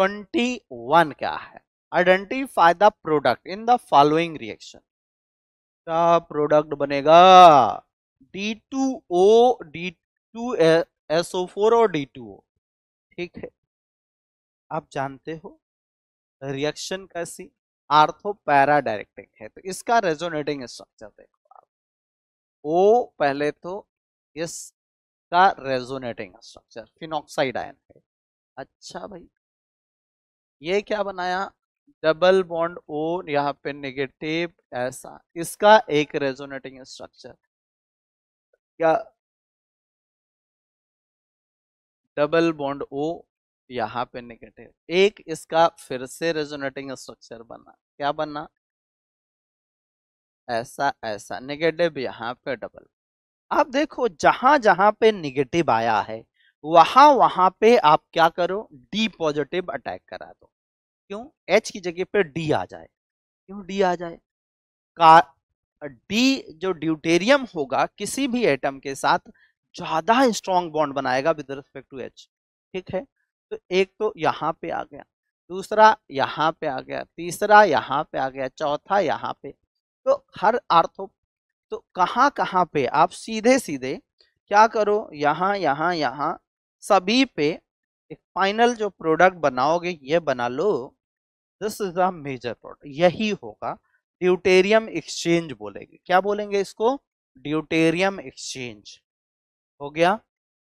Twenty one क्या है? Identify the product in the following reaction क्या प्रोडक्ट बनेगा? D two O D two S O four और D two O ठीक है? आप जानते हो? रिएक्शन कैसी आर्थो पैरा डायरेक्टिंग है। तो इसका रेजोनेटिंग स्ट्रक्चर देखो आप। ओ पहले तो इसका रेजोनेटिंग स्ट्रक्चर फिनॉक्साइड आयन है। अच्छा भाई। ये क्या बनाया? डबल बॉन्ड ओ, यहाँ पे नेगेटिव, ऐसा। इसका एक रेजोनेटिंग स्ट्रक्चर क्या डबल बॉन्ड ओ, यहाँ पे नेगेटिव। एक इसका फिर से रेजोनेटिंग स्ट्रक्चर बना। क्या बना? ऐसा ऐसा। नेगेटिव यहाँ पे डबल आप देखो जहाँ जहाँ पे निगेटिव आया है वहाँ वहाँ पे आप क्या करो डी पॉजिटिव अटैक करा दो। क्यों? एच की जगह पे डी आ जाए। क्यों डी आ जाए? का डी जो ड्यूटेरियम होगा, किसी भी एटम के साथ ज़्यादा स्ट्रॉन्ग बॉन्ड बनाएगा विद रिस्पेक्ट टू एच ठीक है? तो एक तो यहाँ पे आ गया। दूसरा यहाँ पे आ गया। तीसरा यहाँ पे आ गया। चौथा यहाँ पे। तो हर आर्थो तो कहाँ कहाँ पे आप सीधे सीधे क्या करो? यहाँ यहाँ यहाँ सभी पे एक फाइनल जो प्रोडक्ट बनाओगे, ये बना लो। This is a major product यही होगा। ड्यूटेरियम एक्सचेंज बोलेंगे। क्या बोलेंगे इसको? ड्यूटेरियम एक्सचेंज हो गया?